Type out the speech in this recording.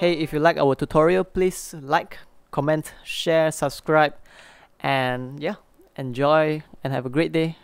Hey if you like our tutorial please like comment share subscribe and yeah enjoy and have a great day